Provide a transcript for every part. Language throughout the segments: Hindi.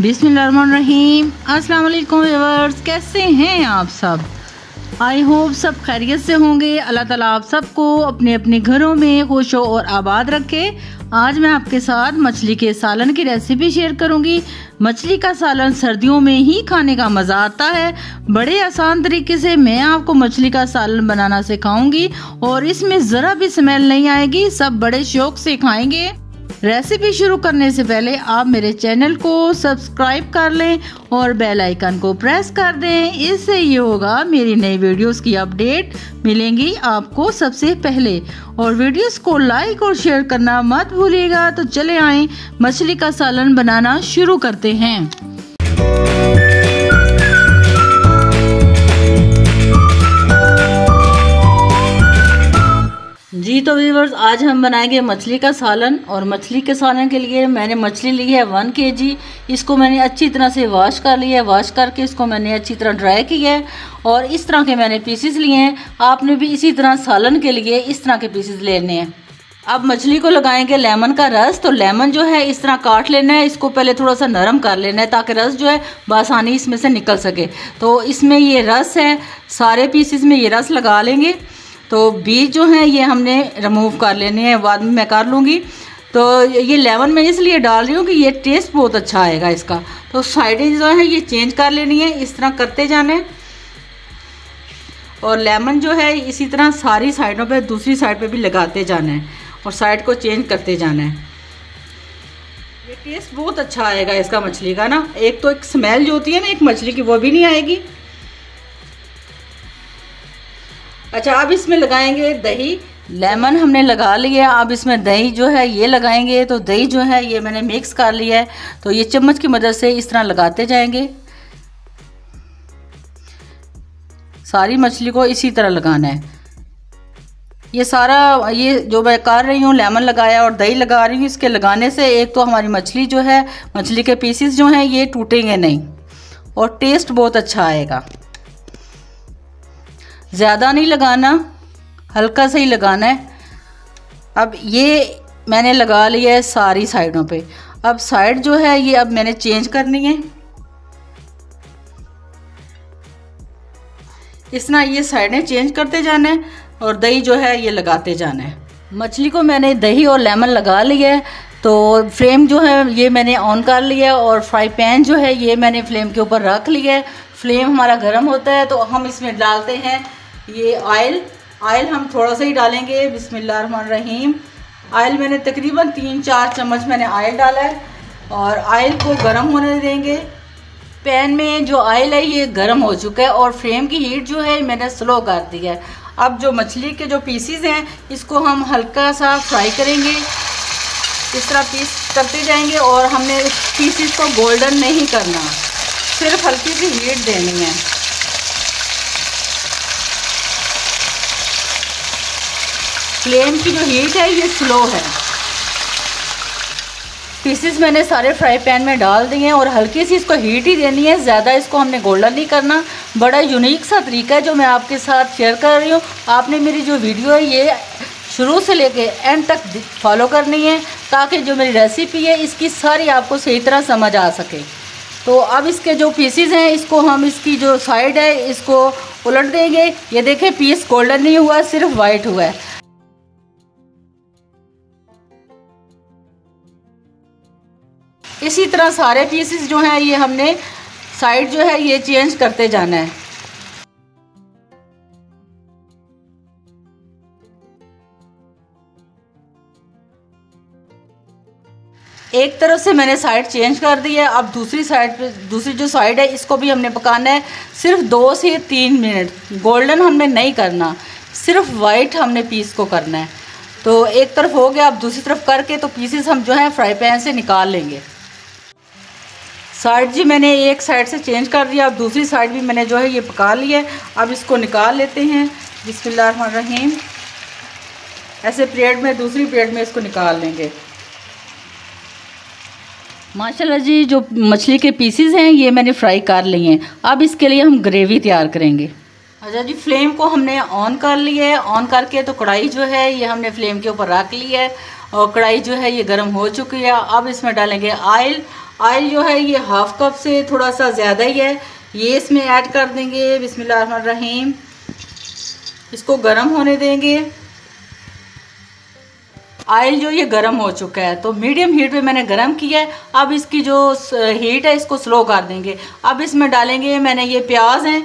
बिस्मिल्लाहिर्रहमानिर्रहीम। अस्सलाम वालेकुम व्यूअर्स, कैसे हैं आप सब? आई होप सब खैरियत से होंगे। अल्लाह ताला आप सबको अपने अपने घरों में खुश हो और आबाद रखे। आज मैं आपके साथ मछली के सालन की रेसिपी शेयर करूँगी। मछली का सालन सर्दियों में ही खाने का मज़ा आता है। बड़े आसान तरीके से मैं आपको मछली का सालन बनाना सिखाऊँगी और इसमें ज़रा भी स्मेल नहीं आएगी। सब बड़े शौक से खाएँगे। रेसिपी शुरू करने से पहले आप मेरे चैनल को सब्सक्राइब कर लें और बेल आइकन को प्रेस कर दें। इससे ये होगा, मेरी नई वीडियोस की अपडेट मिलेंगी आपको सबसे पहले। और वीडियोस को लाइक और शेयर करना मत भूलिएगा। तो चले आए, मछली का सालन बनाना शुरू करते हैं। जी तो व्यूवर्स आज हम बनाएँगे मछली का सालन और मछली के सालन के लिए मैंने मछली ली है वन के जी इसको मैंने अच्छी तरह से वॉश कर लिया है। वॉश करके इसको मैंने अच्छी तरह ड्राई किया है और इस तरह के मैंने पीसेस लिए हैं। आपने भी इसी तरह सालन के लिए इस तरह के पीसेस लेने हैं। अब मछली को लगाएँगे लेमन का रस। तो लेमन जो है, इस तरह काट लेना है। इसको पहले थोड़ा सा नरम कर लेना है ताकि रस जो है, बसानी इसमें से निकल सके। तो इसमें ये रस है। सारे पीसेस में ये रस लगा लेंगे। तो बीज जो हैं, ये हमने रिमूव कर लेने हैं, बाद में मैं कर लूँगी। तो ये लेमन मैं इसलिए डाल रही हूँ कि ये टेस्ट बहुत अच्छा आएगा इसका। तो साइडें जो है, ये चेंज कर लेनी है, इस तरह करते जाने और लेमन जो है, इसी तरह सारी साइडों पे, दूसरी साइड पे भी लगाते जाना है और साइड को चेंज करते जाना है। ये टेस्ट बहुत अच्छा आएगा इसका मछली का ना। एक तो एक स्मेल जो होती है ना, एक मछली की, वो भी नहीं आएगी। अच्छा अब इसमें लगाएँगे दही। लेमन हमने लगा लिया अब इसमें दही जो है, ये लगाएँगे। तो दही जो है, ये मैंने मिक्स कर लिया है। तो ये चम्मच की मदद से इस तरह लगाते जाएँगे। सारी मछली को इसी तरह लगाना है। ये सारा, ये जो मैं कर रही हूँ, लेमन लगाया और दही लगा रही हूँ, इसके लगाने से एक तो हमारी मछली जो है, मछली के पीसीस जो हैं, ये टूटेंगे नहीं। और टेस्ट बहुत अच्छा आएगा। ज़्यादा नहीं लगाना, हल्का सा ही लगाना है। अब ये मैंने लगा लिया है सारी साइडों पे। अब साइड जो है, ये अब मैंने चेंज करनी है। इस तरह ये साइडें चेंज करते जाना है और दही जो है, ये लगाते जाना है। मछली को मैंने दही और लेमन लगा लिया है तो फ्लेम जो है, ये मैंने ऑन कर लिया है और फ्राई पैन जो है, ये मैंने फ्लेम के ऊपर रख लिया है। फ्लेम हमारा गर्म होता है तो हम इसमें डालते हैं ये ऑयल ऑयल हम थोड़ा सा ही डालेंगे बिस्मिल्लाहिर्रहमानिर्रहीम ऑयल मैंने तकरीबन तीन चार चम्मच मैंने ऑयल डाला है और ऑयल को गर्म होने देंगे। पैन में जो ऑयल है, ये गर्म हो चुका है और फ्लेम की हीट जो है, मैंने स्लो कर दी है। अब जो मछली के जो पीसीज हैं, इसको हम हल्का सा फ्राई करेंगे। इस तरह पीस करते जाएँगे और हमने पीसीस को गोल्डन नहीं करना। सिर्फ़ हल्की सी हीट देनी है। फ्लेम की जो हीट है, ये स्लो है। पीसेस मैंने सारे फ्राई पैन में डाल दिए हैं और हल्की सी इसको हीट ही देनी है, ज़्यादा इसको हमने गोल्डन नहीं करना। बड़ा यूनिक सा तरीका है जो मैं आपके साथ शेयर कर रही हूँ। आपने मेरी जो वीडियो है, ये शुरू से लेके एंड तक फॉलो करनी है, ताकि जो मेरी रेसिपी है, इसकी सारी आपको सही तरह समझ आ सके। तो अब इसके जो पीसीज हैं, इसको हम इसकी जो साइड है, इसको उलट देंगे। ये देखें पीस गोल्डन नहीं हुआ, सिर्फ़ वाइट हुआ है। इसी तरह सारे पीसेस जो हैं, ये हमने साइड जो है, ये चेंज करते जाना है। एक तरफ़ से मैंने साइड चेंज कर दी है, अब दूसरी साइड पे, दूसरी जो साइड है, इसको भी हमने पकाना है। सिर्फ़ दो से तीन मिनट गोल्डन हमने नहीं करना, सिर्फ़ वाइट हमने पीस को करना है। तो एक तरफ़ हो गया, अब दूसरी तरफ़ करके तो पीसेस हम जो है फ्राई पैन से निकाल लेंगे। साइड जी मैंने एक साइड से चेंज कर दिया, अब दूसरी साइड भी मैंने जो है ये पका लिया अब इसको निकाल लेते हैं। बिस्मिल्लाहिर्रहमानिर्रहीम। ऐसे प्लेट में, दूसरी प्लेट में इसको निकाल लेंगे। माशाल्लाह जी, जो मछली के पीसेस हैं, ये मैंने फ्राई कर लिए हैं। अब इसके लिए हम ग्रेवी तैयार करेंगे। अच्छा जी, फ्लेम को हमने ऑन कर लिया है। ऑन करके तो कढ़ाई जो है, ये हमने फ्लेम के ऊपर रख ली है। और कढ़ाई जो है, ये गर्म हो चुकी है। अब इसमें डालेंगे ऑयल। ऑयल जो है ये हाफ़ कप से थोड़ा सा ज़्यादा ही है। ये इसमें ऐड कर देंगे, बिस्मिल्लाहिर्रहमानिर्रहीम। इसको गर्म होने देंगे। ऑयल जो ये गर्म हो चुका है तो मीडियम हीट पे मैंने गर्म किया है। अब इसकी जो हीट है, इसको स्लो कर देंगे। अब इसमें डालेंगे मैंने ये प्याज हैं।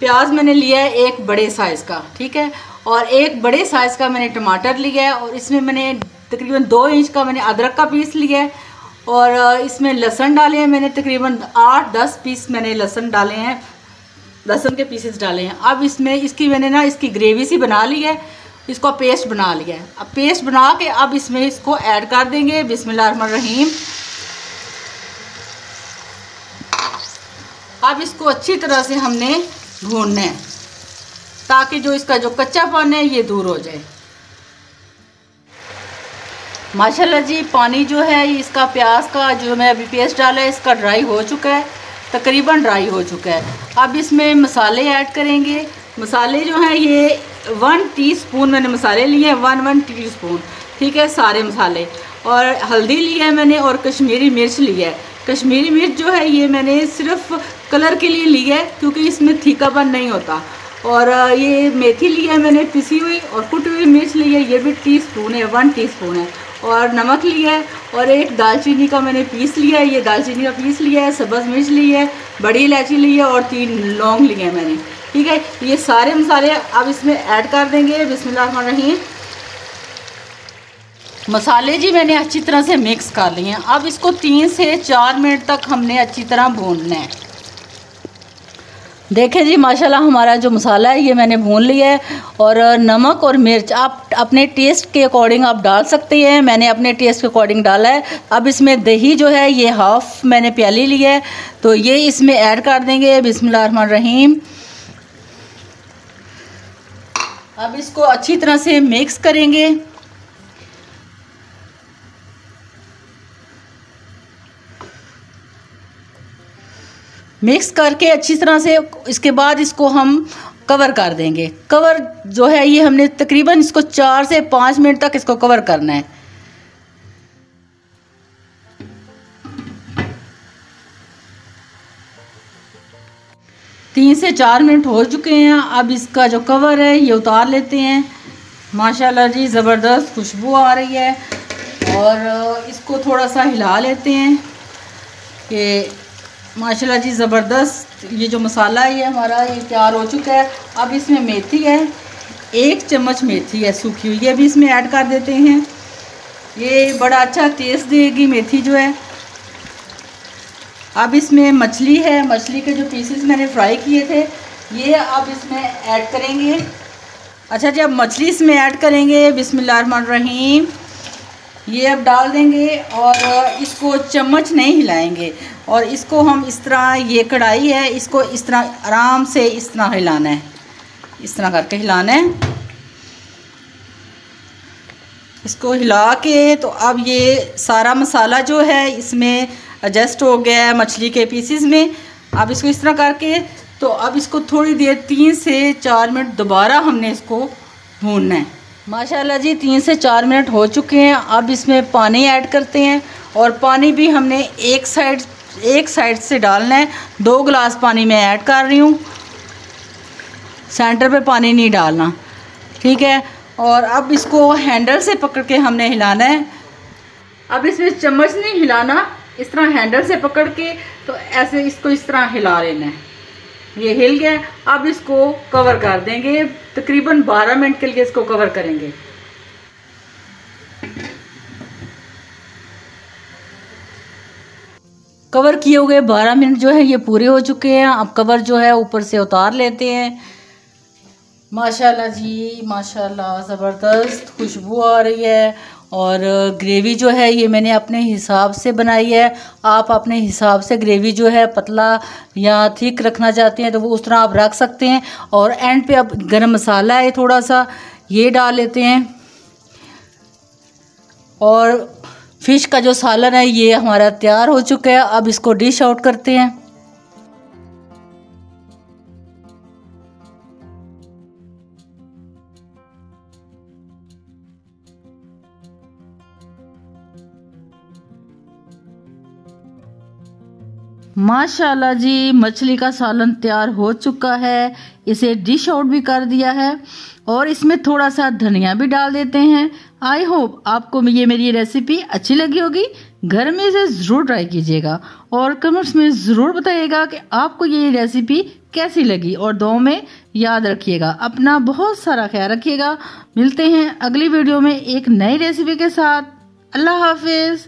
प्याज मैंने लिया है एक बड़े साइज़ का, ठीक है? और एक बड़े साइज़ का मैंने टमाटर लिया है और इसमें मैंने तकरीबन दो इंच का मैंने अदरक का पीस लिया है। और इसमें लहसन डाले हैं मैंने तकरीबन आठ, दस पीस मैंने लहसन डाले हैं। लहसन के पीसेस डाले हैं। अब इसमें, इसकी मैंने ना, इसकी ग्रेवी सी बना ली है। इसको पेस्ट बना लिया है। अब पेस्ट बना के अब इसमें इसको ऐड कर देंगे। रहीम अब इसको अच्छी तरह से हमने भूनना है, ताकि जो इसका जो कच्चापन है, ये दूर हो जाए। माशाल्लाह जी, पानी जो है, इसका प्याज का जो मैं अभी पेस्ट डाला है, इसका ड्राई हो चुका है, तकरीबन ड्राई हो चुका है। अब इसमें मसाले ऐड करेंगे। मसाले जो हैं, ये वन टीस्पून मैंने मसाले लिए हैं वन वन टीस्पून ठीक है, सारे मसाले। और हल्दी ली है मैंने और कश्मीरी मिर्च ली है। कश्मीरी मिर्च जो है, ये मैंने सिर्फ़ कलर के लिए ली है, क्योंकि इसमें थीकापन नहीं होता। और ये मेथी ली है मैंने, पिसी हुई और कुटी हुई मिर्च ली है, ये भी टी स्पून है वन टी स्पून है। और नमक लिया है और एक दालचीनी का मैंने पीस लिया है, ये दालचीनी का पीस लिया है, सब्ज़ मिर्च ली है, बड़ी इलायची ली है और तीन लौंग लिए हैं मैंने। ठीक है, ये सारे मसाले अब इसमें ऐड कर देंगे। बिस्मिल्लाह मसाले जी मैंने अच्छी तरह से मिक्स कर लिए हैं। अब इसको तीन से चार मिनट तक हमने अच्छी तरह भूनना है। देखें जी, माशाल्लाह हमारा जो मसाला है, ये मैंने भून लिया है और नमक और मिर्च, आप अपने टेस्ट के अकॉर्डिंग आप डाल सकते हैं। मैंने अपने टेस्ट के अकॉर्डिंग डाला है। अब इसमें दही जो है, ये हाफ़ मैंने प्याली ली है। तो ये इसमें ऐड कर देंगे। रहीम अब इसको अच्छी तरह से मिक्स करेंगे। मिक्स करके अच्छी तरह से इसके बाद इसको हम कवर कर देंगे। कवर जो है ये हमने तकरीबन इसको चार से पाँच मिनट तक इसको कवर करना है। तीन से चार मिनट हो चुके हैं। अब इसका जो कवर है, ये उतार लेते हैं। माशाल्लाह जी, ज़बरदस्त खुशबू आ रही है। और इसको थोड़ा सा हिला लेते हैं कि माशाल्लाह जी, ज़बरदस्त। ये जो मसाला है, ये हमारा ये तैयार हो चुका है। अब इसमें मेथी है, एक चम्मच मेथी है, सूखी हुई। ये भी इसमें ऐड कर देते हैं। ये बड़ा अच्छा टेस्ट देगी मेथी जो है। अब इसमें मछली है। मछली के जो पीसेस मैंने फ्राई किए थे, ये अब इसमें ऐड करेंगे। अच्छा जी, अब मछली इसमें ऐड करेंगे। रहीम। ये अब डाल देंगे और इसको चम्मच नहीं हिलाएँगे। और इसको हम इस तरह, ये कढ़ाई है, इसको इस तरह, आराम से इस तरह हिलाना है। इस तरह करके हिलाना है। इसको हिला के तो अब ये सारा मसाला जो है, इसमें एडजस्ट हो गया है मछली के पीसीस में। अब इसको इस तरह करके तो अब इसको थोड़ी देर, तीन से चार मिनट दोबारा हमने इसको भूनना है। माशाल्लाह जी, तीन से चार मिनट हो चुके हैं। अब इसमें पानी ऐड करते हैं और पानी भी हमने एक साइड एक साइड से डालना है। दो गिलास पानी मैं ऐड कर रही हूँ। सेंटर पे पानी नहीं डालना। ठीक है? और अब इसको हैंडल से पकड़ के हमने हिलाना है। अब इसमें चम्मच नहीं हिलाना। इस तरह हैंडल से पकड़ के तो ऐसे इसको इस तरह हिला लेना है। ये हिल गया अब इसको कवर कर देंगे। तकरीबन 12 मिनट के लिए इसको कवर करेंगे। कवर किए हुए 12 मिनट जो है, ये पूरे हो चुके हैं। अब कवर जो है, ऊपर से उतार लेते हैं। माशाल्लाह जी, माशाल्लाह, ज़बरदस्त खुशबू आ रही है। और ग्रेवी जो है, ये मैंने अपने हिसाब से बनाई है। आप अपने हिसाब से ग्रेवी जो है, पतला या थिक रखना चाहते हैं तो वो उस तरह आप रख सकते हैं। और एंड पे अब गरम मसाला है थोड़ा सा ये डाल लेते हैं। और फ़िश का जो सालन है, ये हमारा तैयार हो चुका है। अब इसको डिश आउट करते हैं। माशाल्लाह जी, मछली का सालन तैयार हो चुका है। इसे डिश आउट भी कर दिया है और इसमें थोड़ा सा धनिया भी डाल देते हैं। आई होप आपको ये मेरी रेसिपी अच्छी लगी होगी। घर में इसे ज़रूर ट्राई कीजिएगा और कमेंट्स में ज़रूर बताइएगा कि आपको ये रेसिपी कैसी लगी और दो में याद रखिएगा। अपना बहुत सारा ख्याल रखिएगा। मिलते हैं अगली वीडियो में एक नई रेसिपी के साथ। अल्लाह हाफिज़।